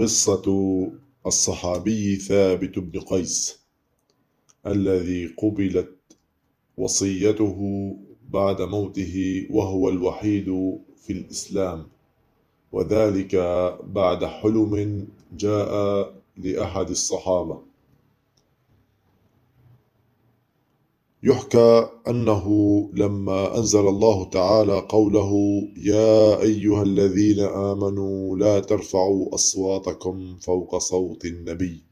قصة الصحابي ثابت بن قيس الذي قبلت وصيته بعد موته وهو الوحيد في الإسلام وذلك بعد حلم جاء لأحد الصحابة. يحكى أنه لما أنزل الله تعالى قوله يا أيها الذين آمنوا لا ترفعوا أصواتكم فوق صوت النبي.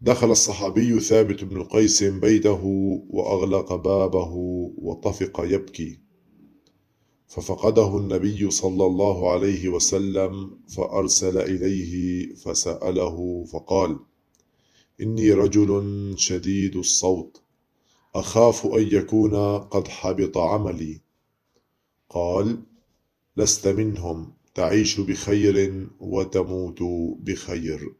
دخل الصحابي ثابت بن قيس بيته وأغلق بابه وطفق يبكي. ففقده النبي صلى الله عليه وسلم فأرسل إليه فسأله فقال: إني رجل شديد الصوت أخاف أن يكون قد حبط عملي. قال لست منهم تعيش بخير وتموت بخير.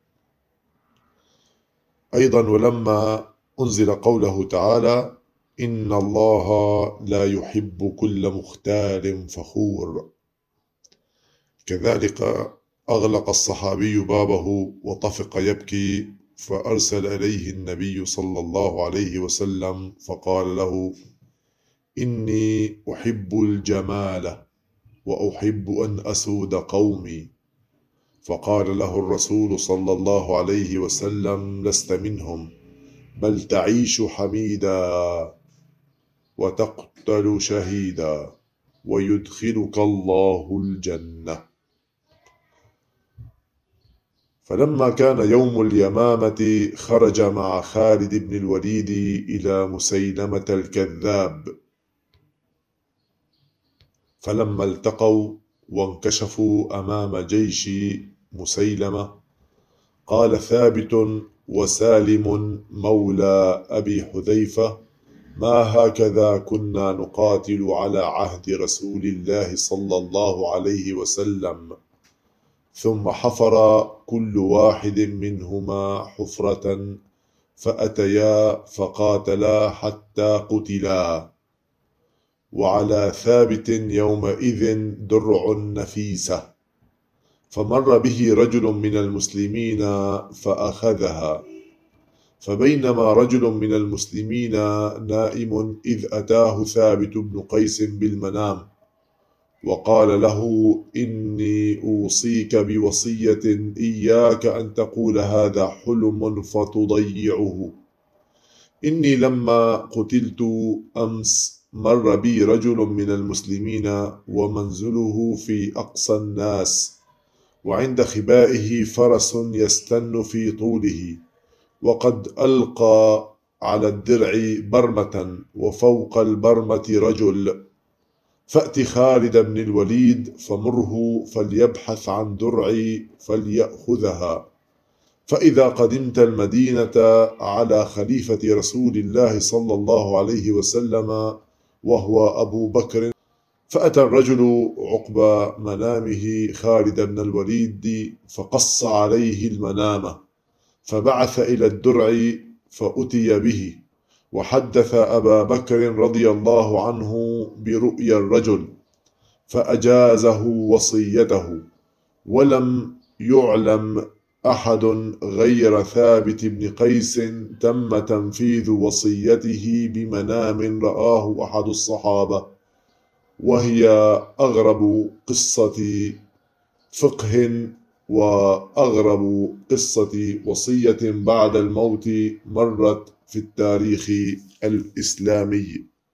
أيضا ولما أنزل قوله تعالى إن الله لا يحب كل مختال فخور. كذلك أغلق الصحابي بابه وطفق يبكي فأرسل إليه النبي صلى الله عليه وسلم فقال له إني أحب الجمال وأحب أن أسود قومي. فقال له الرسول صلى الله عليه وسلم لست منهم بل تعيش حميدا وتقتل شهيدا ويدخلك الله الجنة. فلما كان يوم اليمامة خرج مع خالد بن الوليد إلى مسيلمة الكذاب. فلما التقوا وانكشفوا أمام جيش مسيلمة قال ثابت وسالم مولى أبي حذيفة ما هكذا كنا نقاتل على عهد رسول الله صلى الله عليه وسلم؟ ثم حفر كل واحد منهما حفرة فأتيا فقاتلا حتى قتلا. وعلى ثابت يومئذ درع نفيسة. فمر به رجل من المسلمين فأخذها. فبينما رجل من المسلمين نائم إذ أتاه ثابت بن قيس بالمنام. وقال له إني أوصيك بوصية إياك أن تقول هذا حلم فتضيعه. إني لما قتلت أمس مر بي رجل من المسلمين ومنزله في أقصى الناس وعند خبائه فرس يستن في طوله وقد ألقى على الدرع برمة وفوق البرمة رجل فأت خالد بن الوليد فمره فليبحث عن درعي فليأخذها. فإذا قدمت المدينة على خليفة رسول الله صلى الله عليه وسلم وهو أبو بكر فأتى الرجل عقب منامه خالد بن الوليد فقص عليه المنامة فبعث إلى الدرع فأتي به. وحدث أبا بكر رضي الله عنه برؤيا الرجل فأجازه وصيته ولم يعلم أحد غير ثابت بن قيس تم تنفيذ وصيته بمنام رآه أحد الصحابة وهي أغرب قصة فقه وأغرب قصة وصية بعد الموت مرت في التاريخ الإسلامي.